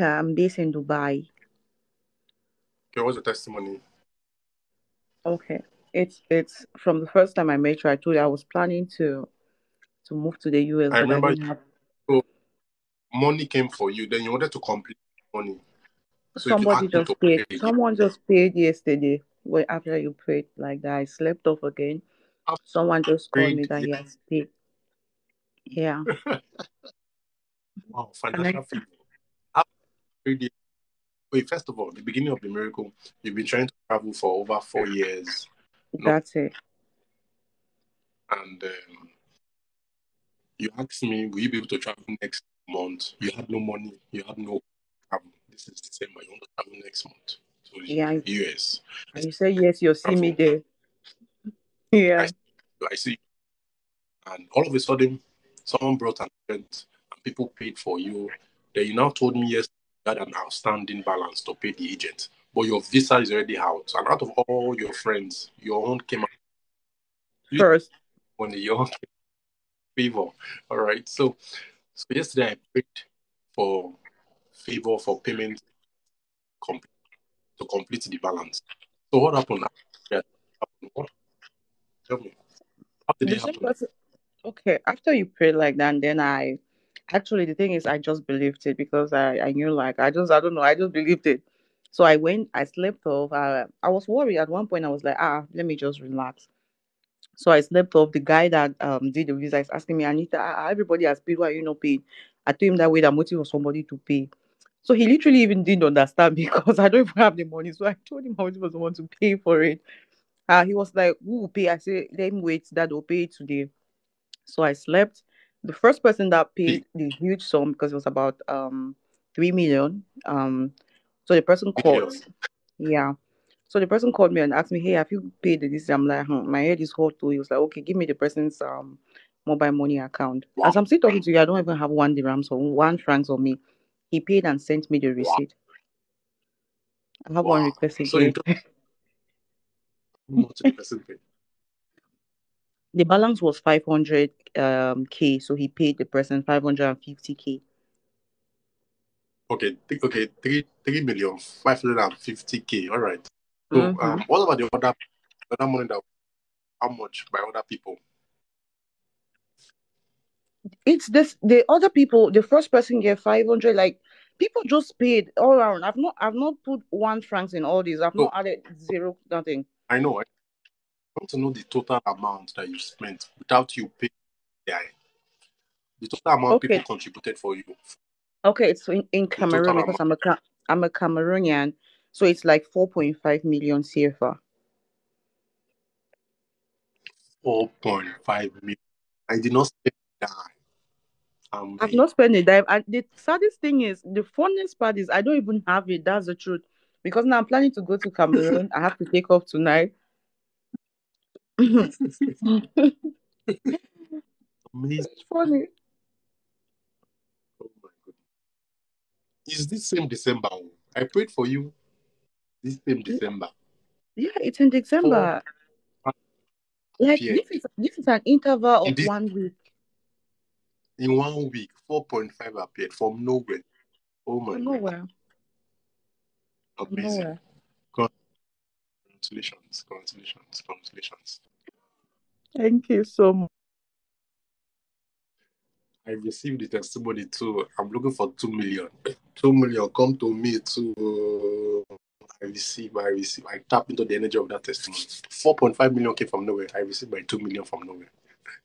I'm based in Dubai. Okay, what's the testimony? Okay. It's it's from the first time I met you, I told you I was planning to to move to the US, I but I remember have so money came for you, then you wanted to complete money. So somebody asked me to just paid. pay Someone just paid yesterday. Well, after you prayed like that, I slept off again. after Someone just called me prayed, that he has paid. Yeah. wow, financial prayed, wait, first of all, the beginning of the miracle, you've been trying to travel for over four years. No, that's it. and um, you asked me, will you be able to travel next month? You had no money, you had no travel. This is the December, you want to travel next month to the Yeah. US. And you say yes, you'll see me travel, there. I, Yeah. I see, and all of a sudden, someone brought an event and people paid for you. Then you now told me yes, you had an outstanding balance to pay the agent, but your visa is already out. And out of all your friends, your own came out. First. when your own favor. All right. So, so yesterday I prayed for favor for payment to complete the balance. So what happened? What? Tell me. How did The it same happen? person. Okay. After you prayed like that, and then I actually the thing is I just believed it because I, I knew like I just I don't know, I just believed it. So I went, I slept off. I, I was worried at one point. I was like, ah, let me just relax. So I slept off. The guy that um did the visa is asking me, Anita, ah, everybody has paid. Why are you not paying? I told him that way that motive was somebody to pay. So he literally even didn't understand because I don't even have the money. So I told him I was the one to pay for it. Uh, he was like, Who will pay? I said, Let him wait, that will pay today. So I slept. The first person that paid the huge sum because it was about um three million. Um so the person called yeah. So the person called me and asked me, Hey, have you paid this? I'm like, hmm, my head is hot too. He was like, Okay, give me the person's um mobile money account. As I'm still talking to you, I don't even have one dirham or one francs on me. He paid and sent me the receipt. I have one request again. total, how much did the person pay? The balance was 500 um k, so he paid the person 550 k. Okay, th- okay, three three million five hundred and fifty k. All right. So Mm-hmm. um, what about the other the other money that how much by other people? It's this the other people. The first person get 500. Like people just paid all around. I've not I've not put one francs in all these. I've So not added zero nothing. I know I want to know the total amount that you spent without you paying the. The total amount people contributed for you. okay. It's in, in Cameroon because I'm a I'm a Cameroonian, so it's like 4.5 million CFA. four point five million. I did not spend that. I've Amazing. not spent a dime. And the saddest thing is, the funniest part is, I don't even have it. That's the truth. Because now I'm planning to go to Cameroon. I have to take off tonight. It's funny. Oh my goodness. Is this same December? I prayed for you this same December. yeah, it's in December. Like appeared this is this is an interval of this one week. in one week. Four point five appeared from nowhere. Oh my From god. nowhere. From Amazing. nowhere. Congratulations. Congratulations. Congratulations. Thank you so much. I received the testimony too. I'm looking for two million. Two million come to me too. I receive, I receive, I tap into the energy of that testimony. 4.5 million came from nowhere. I received my 2 million from nowhere.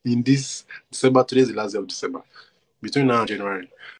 In this December, today is the last day of December. Between now and January,